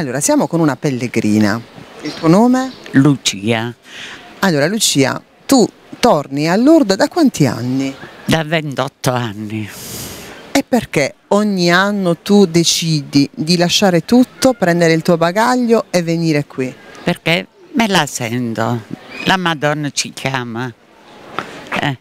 Allora, siamo con una pellegrina. Il tuo nome? Lucia, Allora, Lucia, tu torni a Lourdes da quanti anni? da 28 anni. E perché ogni anno tu decidi di lasciare tutto, prendere il tuo bagaglio e venire qui? Perché me la sento, la Madonna ci chiama. Eh,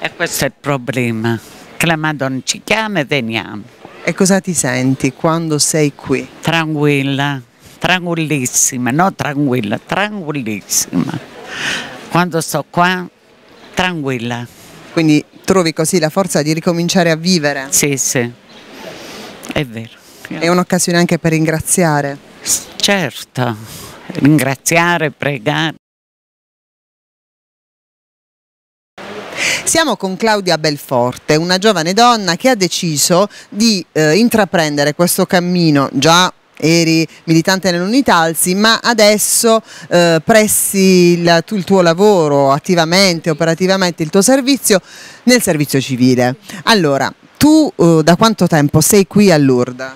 E questo è il problema, che la Madonna ci chiama e veniamo. E cosa ti senti quando sei qui? Tranquilla, tranquillissima, no tranquilla, tranquillissima. Quando sto qua, tranquilla. Quindi trovi così la forza di ricominciare a vivere? Sì, sì, è vero. È un'occasione anche per ringraziare. Certo, ringraziare, pregare. Siamo con Claudia Belforte, una giovane donna che ha deciso di eh, intraprendere questo cammino già eri militante nell'Unitalsi, ma adesso eh, pressi il, tu- il tuo lavoro attivamente, operativamente, il tuo servizio nel servizio civile. Allora, tu eh, da quanto tempo sei qui a Lourdes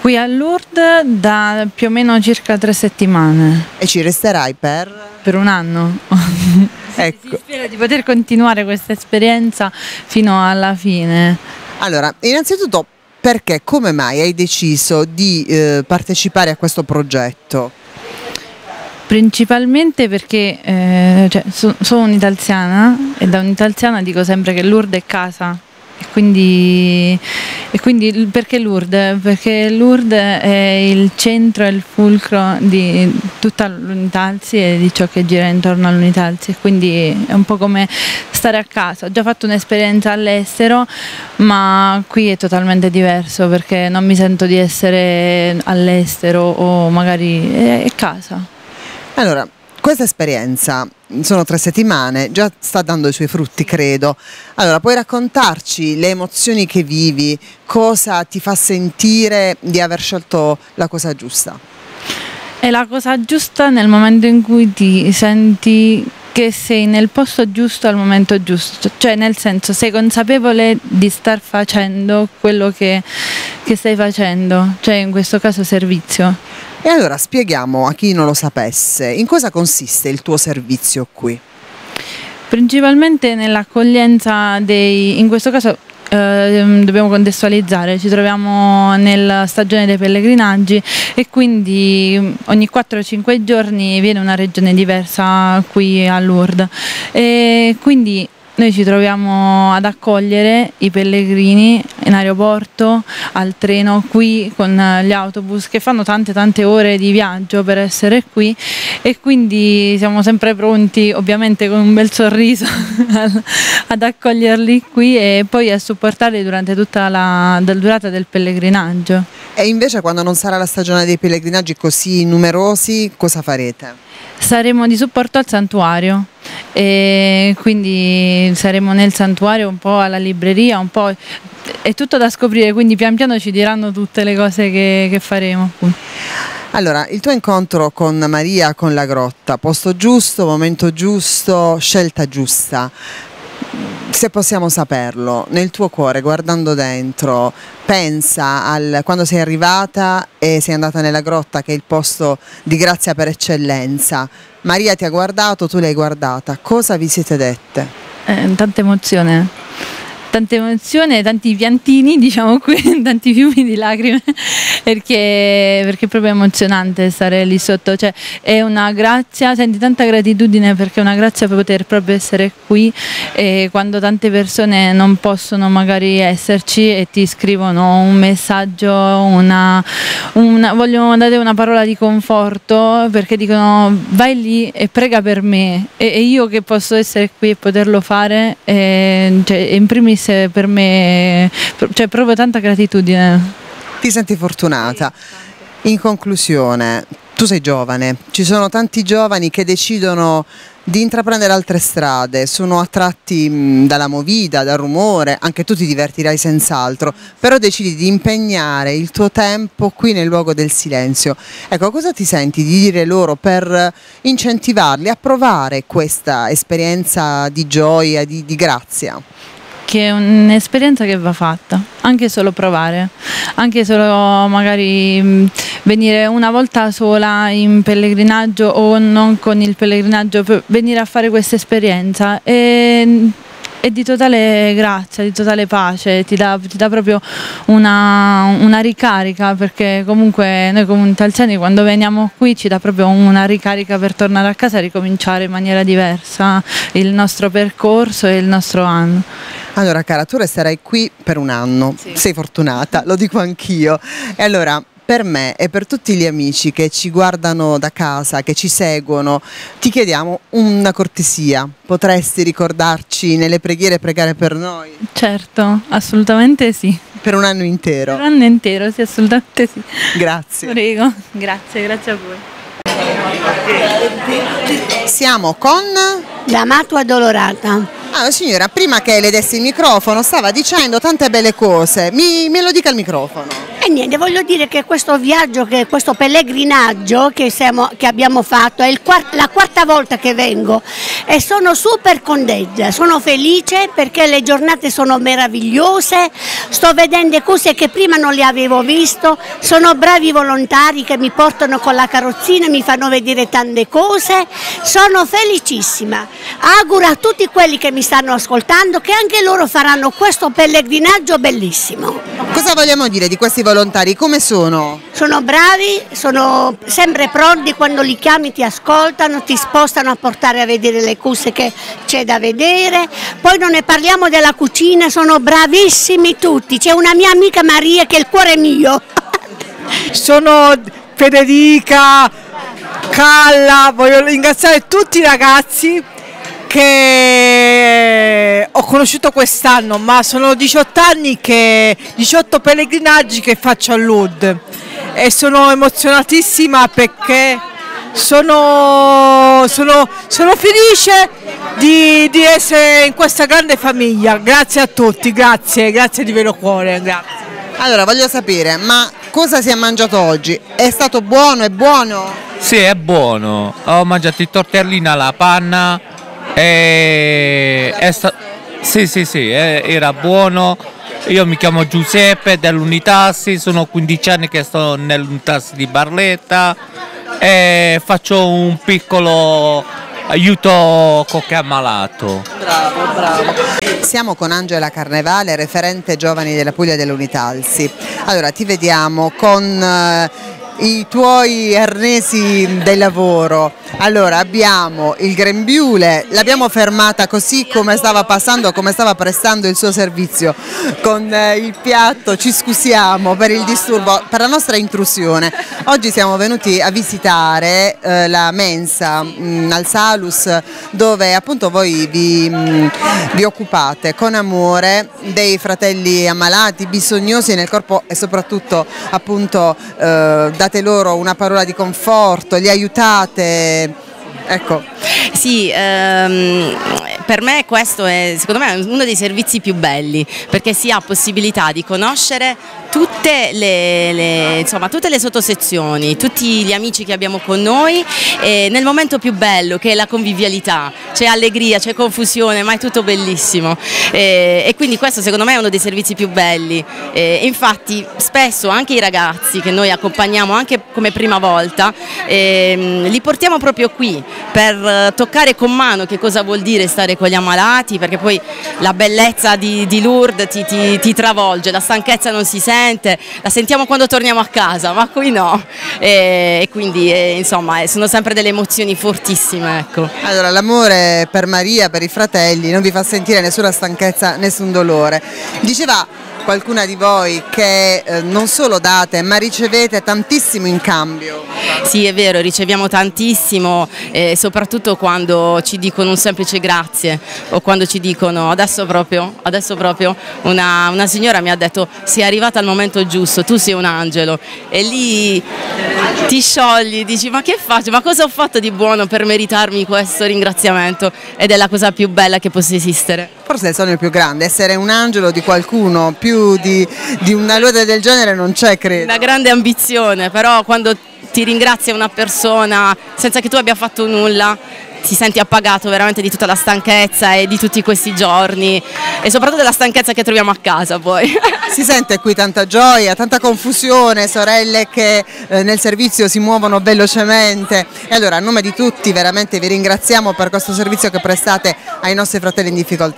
Qui a Lourdes da più o meno circa tre settimane, e ci resterai per... per un anno. Ecco. Si spera di poter continuare questa esperienza fino alla fine. Allora, innanzitutto perché, come mai hai deciso di eh, partecipare a questo progetto? Principalmente perché eh, cioè, so- sono un'italiana e da un'italiana dico sempre che Lourdes è casa. Quindi, quindi perché Lourdes? Perché Lourdes è il centro e il fulcro di tutta l'Unitalsi e di ciò che gira intorno all'Unitalsi. Quindi è un po' come stare a casa. Ho già fatto un'esperienza all'estero, ma qui è totalmente diverso perché non mi sento di essere all'estero o magari è, è casa. Allora, questa esperienza sono tre settimane, già sta dando i suoi frutti, credo. Allora, puoi raccontarci le emozioni che vivi, cosa ti fa sentire di aver scelto la cosa giusta? È la cosa giusta nel momento in cui ti senti che sei nel posto giusto al momento giusto, cioè nel senso sei consapevole di star facendo quello che, che stai facendo, cioè in questo caso servizio. E allora spieghiamo a chi non lo sapesse, in cosa consiste il tuo servizio qui? Principalmente nell'accoglienza dei, in questo caso eh, dobbiamo contestualizzare, ci troviamo nella stagione dei pellegrinaggi e quindi mm, ogni 4-5 giorni viene una regione diversa qui a Lourdes e quindi noi ci troviamo ad accogliere i pellegrini in aeroporto, al treno, qui con gli autobus che fanno tante tante ore di viaggio per essere qui e quindi siamo sempre pronti, ovviamente con un bel sorriso, ad accoglierli qui e poi a supportarli durante tutta la la durata del pellegrinaggio. E invece quando non sarà la stagione dei pellegrinaggi così numerosi, cosa farete? Saremo di supporto al santuario e quindi saremo nel santuario un po' alla libreria, un po' è tutto da scoprire, quindi pian piano ci diranno tutte le cose che, che faremo. Allora, il tuo incontro con Maria, con la grotta, posto giusto, momento giusto, scelta giusta. Se possiamo saperlo, nel tuo cuore, guardando dentro, pensa al quando sei arrivata e sei andata nella grotta, che è il posto di grazia per eccellenza. Maria ti ha guardato, tu l'hai guardata. Cosa vi siete dette? Eh, tanta emozione, tanta emozione, tanti piantini, diciamo qui, tanti fiumi di lacrime, perché, perché è proprio emozionante stare lì sotto, cioè è una grazia, senti tanta gratitudine perché è una grazia poter proprio essere qui e quando tante persone non possono magari esserci e ti scrivono un messaggio, una, una- vogliono dare una parola di conforto perché dicono vai lì e prega per me e, e io che posso essere qui e poterlo fare, eh, cioè, in primis per me cioè proprio tanta gratitudine. Ti senti fortunata. In conclusione, tu sei giovane, ci sono tanti giovani che decidono di intraprendere altre strade, sono attratti dalla movida, dal rumore, anche tu ti divertirai senz'altro, però decidi di impegnare il tuo tempo qui nel luogo del silenzio. Ecco, cosa ti senti di dire loro per incentivarli a provare questa esperienza di gioia, di, di grazia? Che è un'esperienza che va fatta, anche solo provare, anche solo magari mh, venire una volta sola in pellegrinaggio o non con il pellegrinaggio, venire a fare questa esperienza. E, è di totale grazia, di totale pace, ti dà, ti dà proprio una, una, ricarica perché comunque noi come Talziani quando veniamo qui ci dà proprio una ricarica per tornare a casa e ricominciare in maniera diversa il nostro percorso e il nostro anno. Allora cara, tu resterai qui per un anno, sì. sei fortunata, lo dico anch'io. E allora per me e per tutti gli amici che ci guardano da casa, che ci seguono, ti chiediamo una cortesia. Potresti ricordarci nelle preghiere pregare per noi? Certo, assolutamente sì. Per un anno intero? Per un anno intero, sì, assolutamente sì. Grazie. Prego, grazie, grazie a voi. Siamo con... La matua dolorata. Ah, signora, prima che le dessi il microfono stava dicendo tante belle cose, mi, me lo dica al microfono. E niente, voglio dire che questo viaggio, che questo pellegrinaggio che, siamo, che abbiamo fatto è quart la quarta volta che vengo e sono super contenta, sono felice perché le giornate sono meravigliose, sto vedendo cose che prima non le avevo visto, sono bravi volontari che mi portano con la carrozzina, mi fanno vedere tante cose, sono felicissima. Auguro a tutti quelli che mi stanno ascoltando che anche loro faranno questo pellegrinaggio bellissimo. Cosa vogliamo dire di questi volontari? Come sono? Sono bravi, sono sempre pronti, quando li chiami ti ascoltano, ti spostano a portare a vedere le cose che c'è da vedere. Poi non ne parliamo della cucina, sono bravissimi tutti. C'è una mia amica Maria che è il cuore mio. sono Federica, Calla, voglio ringraziare tutti i ragazzi che ho conosciuto quest'anno, ma sono 18 anni che 18 pellegrinaggi che faccio a Lourdes e sono emozionatissima perché sono, sono, sono felice di, di, essere in questa grande famiglia. Grazie a tutti, grazie, grazie di vero cuore. Grazie. Allora voglio sapere, ma cosa si è mangiato oggi? È stato buono? È buono? Sì, è buono. Ho mangiato il tortellino alla panna, e è sta- sì, sì, sì, era buono. Io mi chiamo Giuseppe dell'Unitassi, sono 15 anni che sto nell'Unitassi di Barletta e faccio un piccolo aiuto è ammalato. Bravo, bravo. Siamo con Angela Carnevale, referente giovani della Puglia dell'Unitalsi. Allora, ti vediamo con eh, i tuoi arnesi del lavoro. Allora abbiamo il grembiule, l'abbiamo fermata così come stava passando, come stava prestando il suo servizio con eh, il piatto, ci scusiamo per il disturbo, per la nostra intrusione. Oggi siamo venuti a visitare eh, la mensa mh, mm, al Salus dove appunto voi vi, mh, mm, vi occupate con amore dei fratelli ammalati, bisognosi nel corpo e soprattutto appunto eh, da date loro una parola di conforto, li aiutate. Ecco. Sì, ehm, per me questo è secondo me uno dei servizi più belli perché si ha possibilità di conoscere tutte le, le, insomma, tutte le sottosezioni, tutti gli amici che abbiamo con noi e nel momento più bello che è la convivialità, c'è allegria, c'è confusione, ma è tutto bellissimo e, e, quindi questo secondo me è uno dei servizi più belli. E, infatti spesso anche i ragazzi che noi accompagniamo anche come prima volta eh, li portiamo proprio qui per toccare con mano che cosa vuol dire stare con gli ammalati perché poi la bellezza di, di Lourdes ti, ti, ti travolge, la stanchezza non si sente sente, la sentiamo quando torniamo a casa, ma qui no. E, quindi e, insomma sono sempre delle emozioni fortissime. Ecco. Allora l'amore per Maria, per i fratelli, non vi fa sentire nessuna stanchezza, nessun dolore. Diceva qualcuna di voi che eh, non solo date ma ricevete tantissimo in cambio. Sì è vero, riceviamo tantissimo eh, soprattutto quando ci dicono un semplice grazie o quando ci dicono adesso proprio, adesso proprio una, una signora mi ha detto sei arrivata al momento giusto, tu sei un angelo e lì ti sciogli, dici ma che faccio, ma cosa ho fatto di buono per meritarmi questo ringraziamento ed è la cosa più bella che possa esistere. Forse è il sogno più grande, essere un angelo di qualcuno più di, di una lode del genere non c'è, credo. Una grande ambizione, però quando ti ringrazia una persona senza che tu abbia fatto nulla, ti senti appagato veramente di tutta la stanchezza e di tutti questi giorni e soprattutto della stanchezza che troviamo a casa poi. Si sente qui tanta gioia, tanta confusione, sorelle che eh, nel servizio si muovono velocemente e allora a nome di tutti veramente vi ringraziamo per questo servizio che prestate ai nostri fratelli in difficoltà.